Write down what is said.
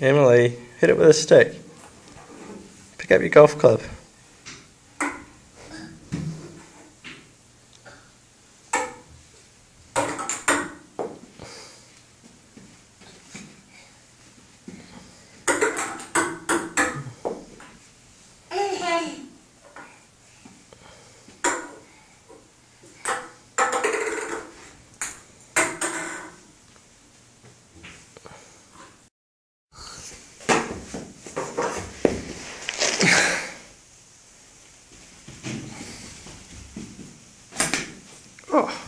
Emily, hit it with a stick. Pick up your golf club. oh.